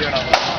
Yeah.